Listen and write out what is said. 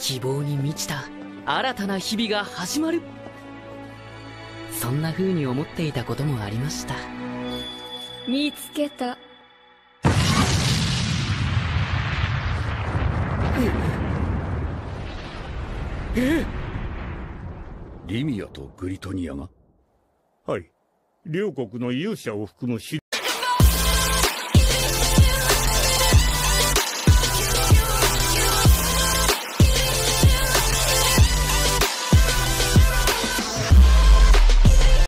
希望に満ちた新たな日々が始まる。そんな風に思っていたこともありました。見つけた。えリミアとグリトニアが？はい。両国の勇者を含む司